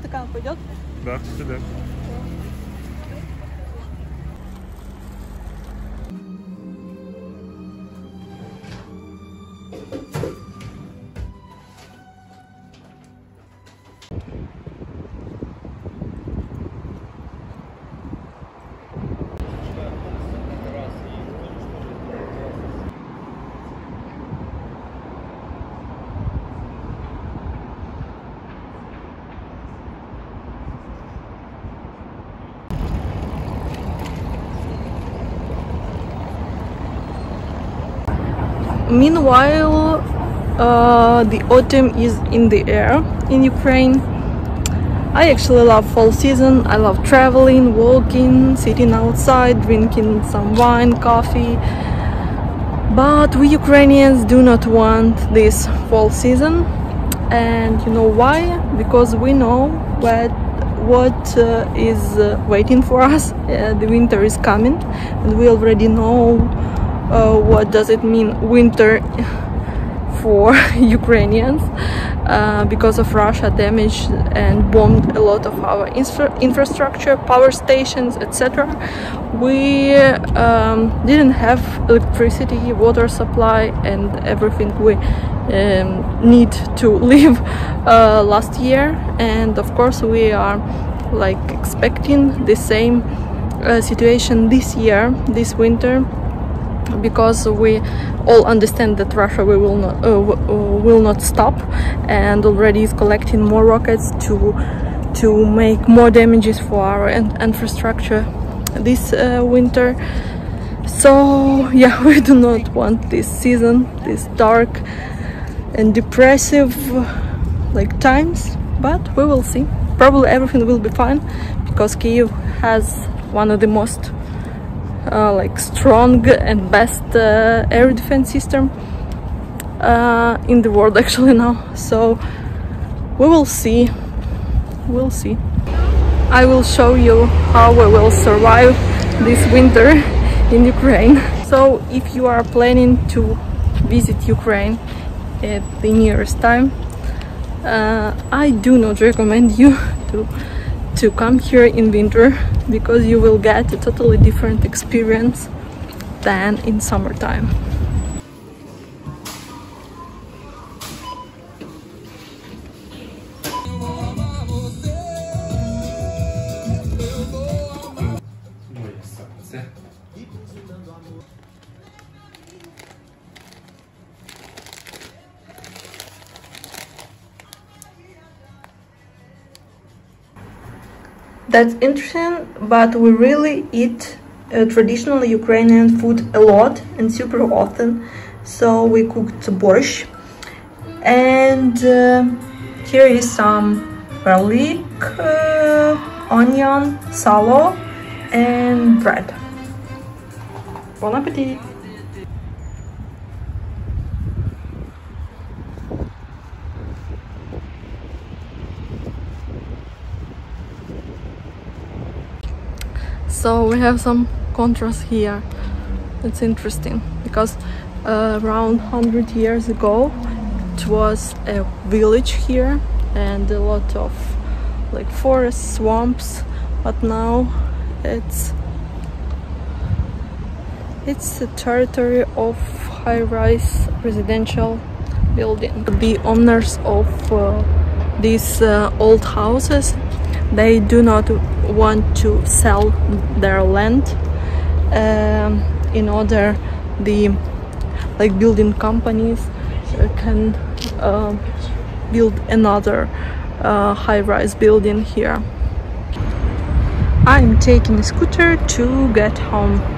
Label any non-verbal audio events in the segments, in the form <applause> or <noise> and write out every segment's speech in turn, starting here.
Стакан пойдет? Да, сюди. Meanwhile, uh, the autumn is in the air in Ukraine. I actually love fall season. I love traveling, walking, sitting outside, drinking some wine, coffee. But we Ukrainians do not want this fall season. And you know why? Because we know what what uh, is uh, waiting for <laughs> us. Uh, the winter is coming, and we already know uh, what does it mean winter <laughs> for <laughs> Ukrainians uh, because of Russia damaged and bombed a lot of our infra infrastructure, power stations, etc. We um, didn't have electricity, water supply, and everything we um, need to <laughs> live uh, last year. And of course, we are like expecting the same uh, situation this year, this winter because we all understand that Russia we will not uh, will not stop and already is collecting more rockets to to make more damages for our infrastructure this uh, winter. So <laughs> yeah we do not want this season this dark and depressive like times but we will see. Probably everything will be fine because Kyiv has one of the most uh, like strong and best uh, air defense system uh, in the world <laughs> actually now. So we will see. We'll see. I will show you how we will survive this winter <laughs> in Ukraine. So if you are planning to visit Ukraine at the nearest time uh, I do not recommend you <laughs> to to come here in winter because you will get a totally different experience than in summertime. That's interesting, but we really eat uh, traditional Ukrainian food a lot and super often. So we cooked borscht, and uh, here is some garlic, uh, onion, salo, and bread. Bon appetit! So we have some contrast here. It's interesting because uh, around 100 years ago it was a village here and a lot of like forests swamps but now it's it's a territory of high-rise residential building. The owners of uh, these uh, old houses they do not want to sell their land um, in order the like building companies can uh, build another uh, high-rise building here. I'm taking a scooter to get home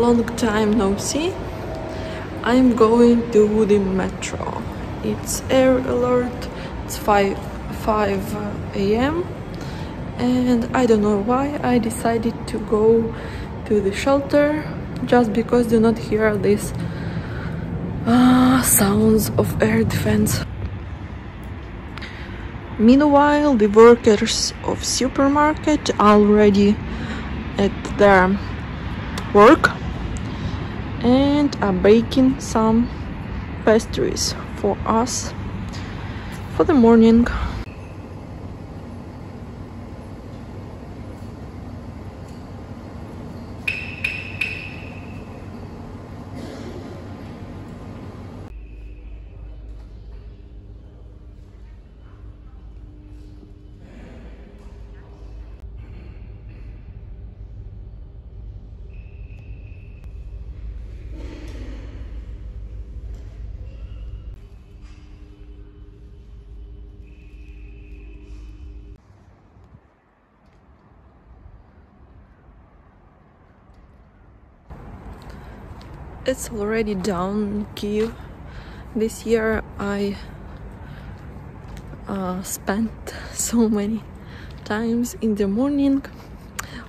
long time no see. I'm going to the metro. It's air alert. It's 5 5 a.m and i don't know why i decided to go to the shelter just because do not hear these uh, sounds of air defense. Meanwhile, the workers of supermarket already at their work and are baking some pastries for us for the morning. It's already down Kyiv. This year I uh, spent <laughs> so many times in the morning.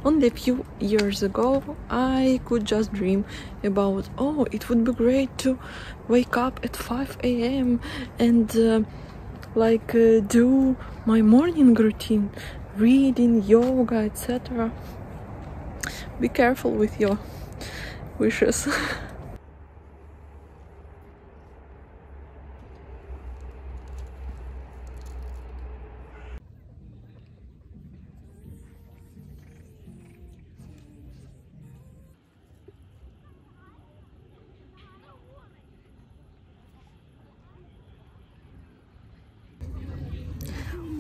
Only a few years ago I could just dream about oh it would be great to wake up at 5 a.m. and uh, like uh, do my morning routine reading yoga etc be careful with your wishes <laughs>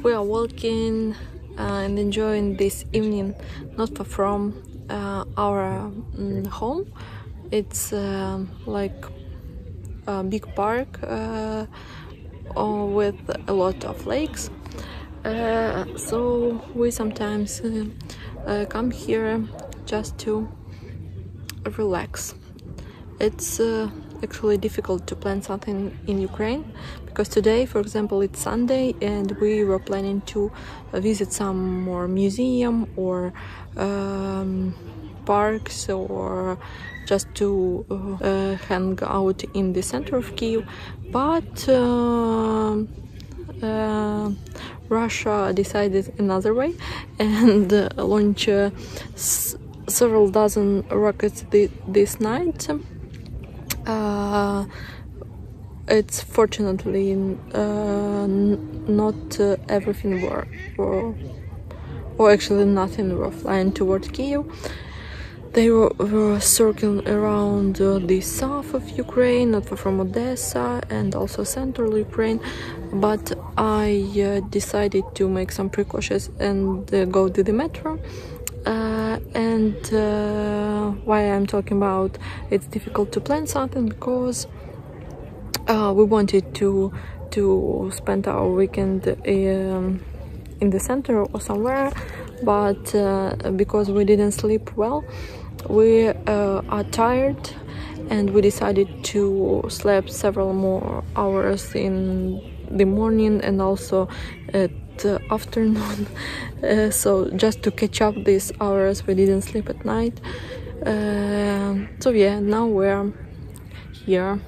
we are walking uh, and enjoying this evening not far from uh, our um, home. It's uh, like a big park uh, with a lot of lakes. Uh, so we sometimes uh, come here just to relax. It's actually difficult to plan something in Ukraine because today for example it's Sunday and we were planning to visit some more museum or um, parks or just to uh, hang out in the center of Kyiv but uh, uh, Russia decided another way and uh, launch uh, several dozen rockets this night uh, it's fortunately uh, not uh, everything were, or, or actually nothing were flying toward Kyiv. They were, were circling around uh, the south of Ukraine, not far from Odessa, and also central Ukraine. But I uh, decided to make some precautions and uh, go to the metro uh, and uh, why I'm talking about it's difficult to plan something because uh, we wanted to to spend our weekend um, in the center or somewhere but uh, because we didn't sleep well we uh, are tired and we decided to sleep several more hours in the morning and also afternoon. <laughs> Uh, so just to catch up these hours we didn't sleep at night. Uh, so yeah now we're here